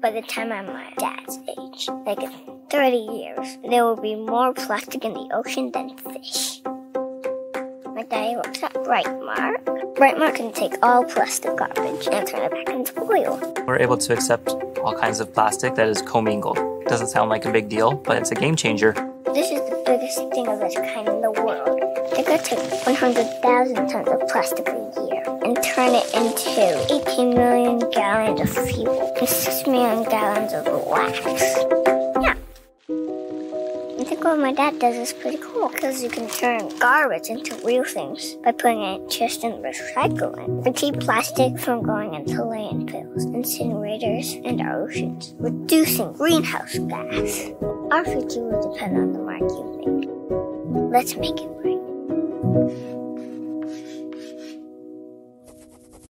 by the time I'm my dad's age, like 30 years, there will be more plastic in the ocean than fish. My daddy works at Brightmark. Brightmark can take all plastic garbage and turn it back into oil. We're able to accept all kinds of plastic that is commingled. Doesn't sound like a big deal, but it's a game changer. This is the biggest thing of its kind in the world. It could take 100,000 tons of plastic a year and turn it into 18 million gallons of fuel and 6 million gallons of wax. Yeah. I think what my dad does is pretty cool because you can turn garbage into real things by putting it just in recycling and keep plastic from going into landfills, incinerators, and our oceans, reducing greenhouse gas. Our future will depend on the mark you make. Let's make it right.